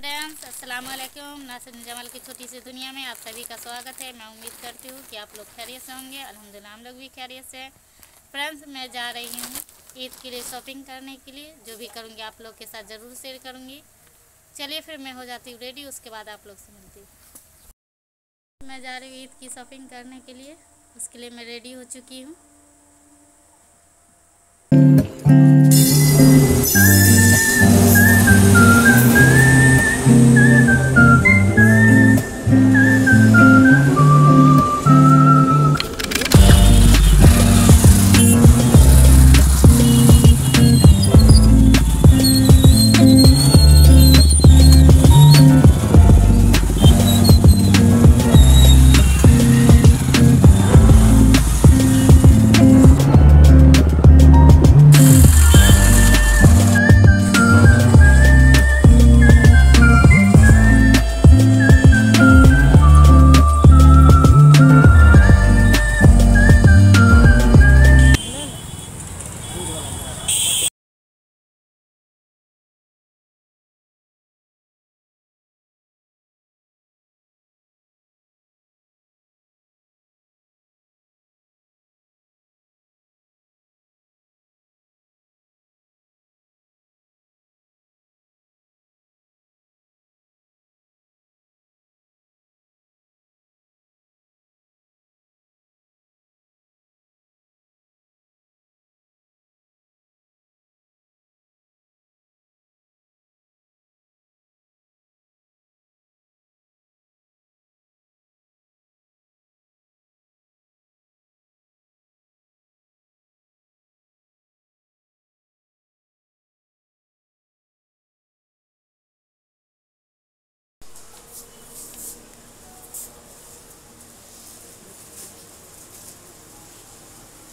Friends अस्सलाम वालेकुम नासिर जमाल की छोटी सी दुनिया में आप सभी का स्वागत है। मैं उम्मीद करती हूँ कि आप लोग खैरियत से होंगे। अल्हम्दुलिल्लाह, हम लोग भी खैरियत से फ्रेंड्स मैं जा रही हूँ ईद के लिए शॉपिंग करने के लिए। जो भी करूँगी आप लोग के साथ ज़रूर शेयर करूँगी। चलिए फिर मैं हो जाती हूँ रेडी उसके बाद आप लोग से मिलती हूँ। मैं जा रही हूँ ईद की शॉपिंग करने के लिए। उसके लिए मैं रेडी हो चुकी हूँ।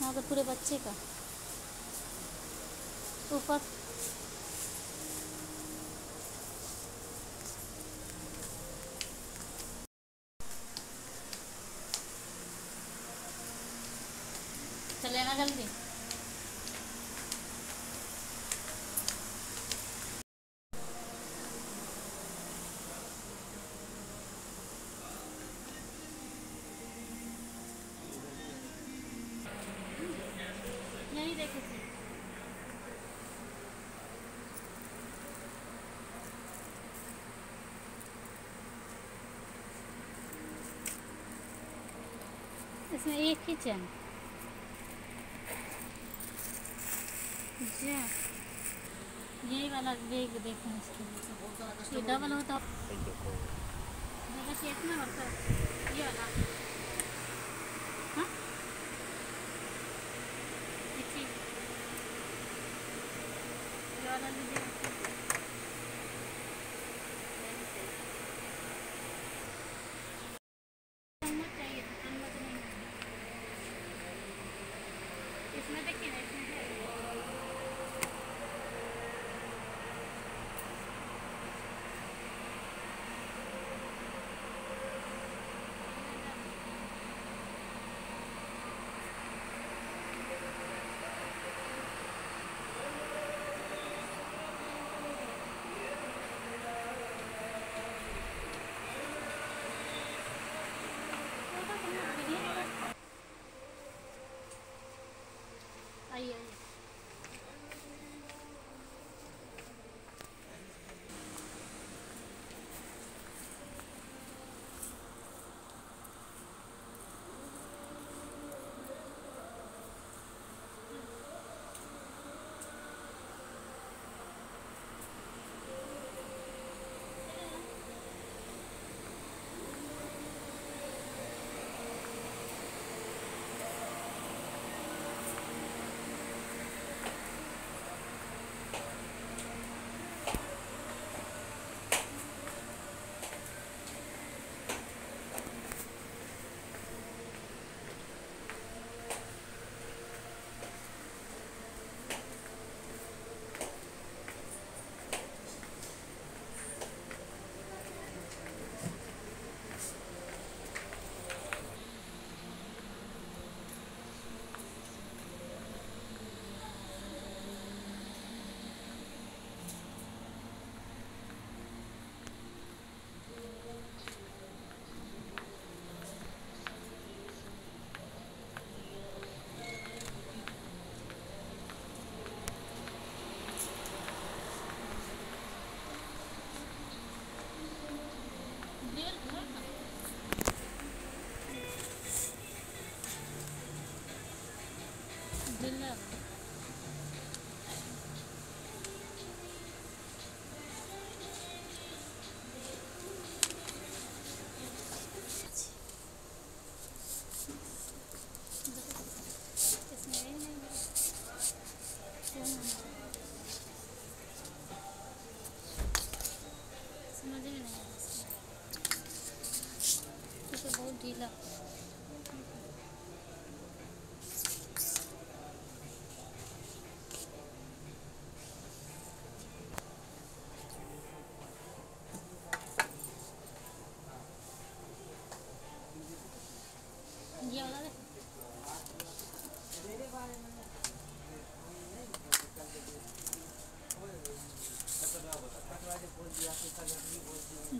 यहाँ तो पूरे बच्चे का। ऊपर। चले ना जल्दी यहीं देखो थे इसमें एक ही चैन। जी यही वाला बैग देखो इसके ये डबल होता होता है ये वाला। हाँ? ये वाला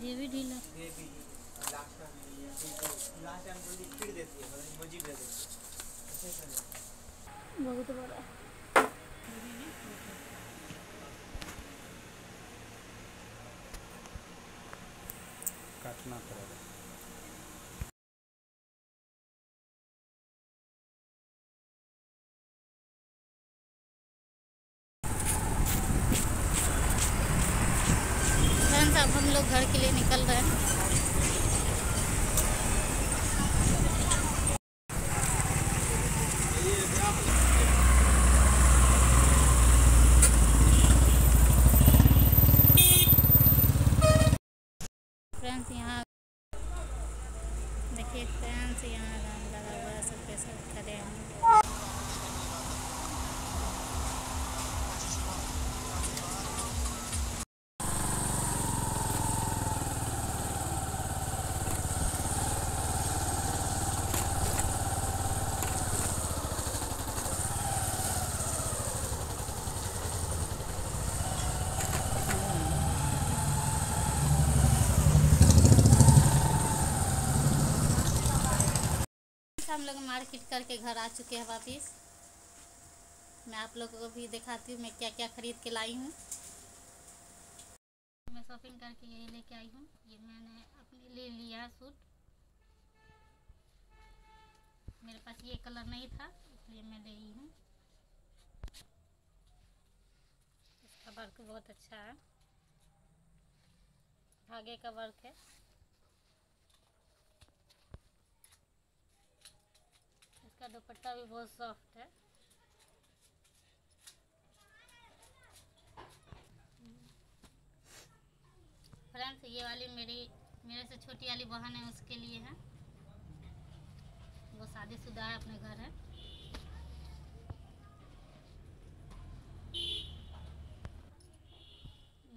ये भी ढीला। बहुत बड़ा। काटना पड़ेगा फ्रेंड्स अब हम लोग घर के लिए निकल रहे हैं फ्रेंड्स यहाँ देखिए फ्रेंड्स यहाँ रंग लगा हुआ है सबके सब खड़े हैं हम लोग मार्केट करके घर आ चुके हैं वापिस। मैं आप लोगों को भी दिखाती हूँ मैं क्या क्या खरीद के लाई हूँ। मैं शॉपिंग करके यही लेके आई हूँ। ये मैंने अपने लिए लिया सूट। मेरे पास ये कलर नहीं था, इसलिए मैं ले आई हूँ। इसका वर्क बहुत अच्छा है। धागे का वर्क है। इसका दुपट्टा भी बहुत सॉफ्ट है। फ्रेंड्स, ये वाली मेरी, मेरे से छोटी वाली बहन है, उसके लिए है। वो शादीशुदा है, अपने घर है।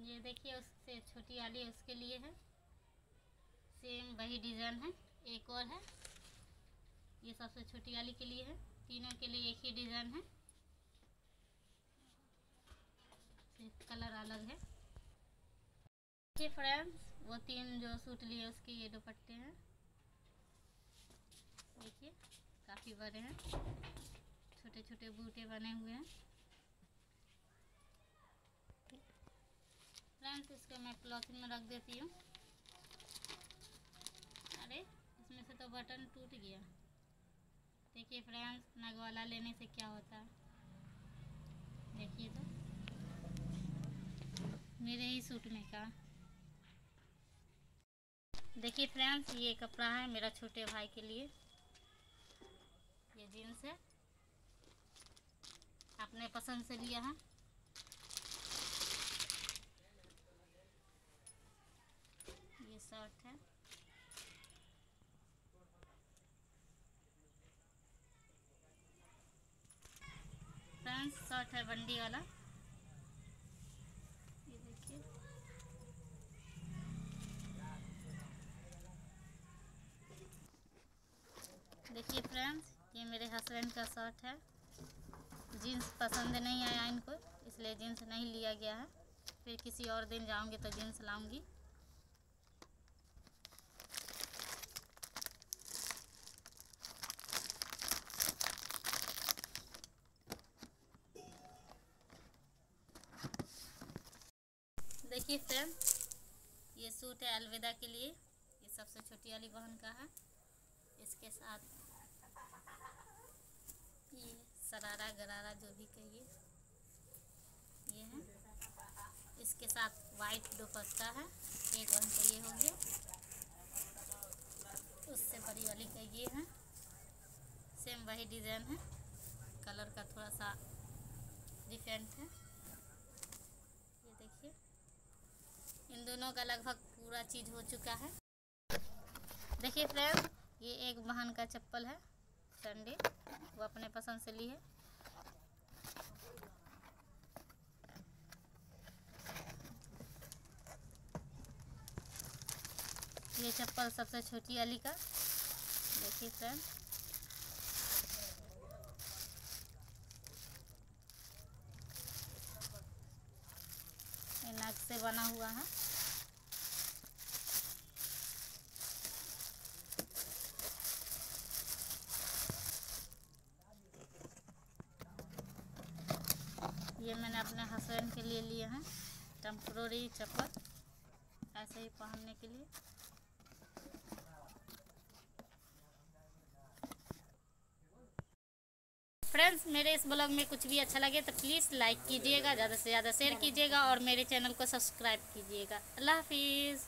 ये देखिए, उससे छोटी वाली उसके लिए है। सेम वही डिज़ाइन है, एक और है। ये सबसे छोटी वाली के लिए है। तीनों के लिए एक ही डिज़ाइन है। कलर अलग है। देखिए फ्रेंड्स, वो तीन जो सूट लिए उसके ये दुपट्टे हैं। देखिए, काफ़ी बड़े हैं। छोटे छोटे बूटे बने हुए हैं। फ्रेंड्स, इसको मैं पॉलीथीन में रख देती हूँ। अरे, इसमें से तो बटन टूट गया। देखिए फ्रेंड्स नगवाला लेने से क्या होता है। देखिए तो। मेरे ही सूट में का। देखिए फ्रेंड्स, ये कपड़ा है मेरा छोटे भाई के लिए। ये जीन्स है। अपने पसंद से लिया है। ये शर्ट है। फ्रेंड्स शर्ट है बंडी वाला। ये देखिए। देखिए फ्रेंड्स ये मेरे हस्बैंड का शर्ट है। जीन्स पसंद नहीं आया इनको, इसलिए जीन्स नहीं लिया गया है। फिर किसी और दिन जाऊँगी तो जीन्स लाऊँगी। देखिए फ्रेंड ये सूट है अलविदा के लिए। ये सबसे छोटी वाली बहन का है। इसके साथ ये सरारा गरारा जो भी कहिए, ये है। इसके साथ वाइट दुपट्टा है। एक बहन का ये हो गया। उससे बड़ी वाली का ये है। सेम वही डिज़ाइन है। कलर का थोड़ा सा डिफरेंट है ये देखिए इन दोनों का लगभग पूरा चीज़ हो चुका है। देखिए फ्रेंड, ये एक बहन का चप्पल है संडे वो अपने पसंद से ली है। ये चप्पल सबसे छोटी वाली का। देखिए फ्रेंड। से बना हुआ है ये मैंने अपने हस्बैंड के लिए लिए हैं। टेम्प्रोरी चप्पल ऐसे ही पहनने के लिए। फ्रेंड्स मेरे इस ब्लॉग में कुछ भी अच्छा लगे तो प्लीज़ लाइक कीजिएगा, ज़्यादा से ज़्यादा शेयर कीजिएगा और मेरे चैनल को सब्सक्राइब कीजिएगा। अल्लाह हाफिज़।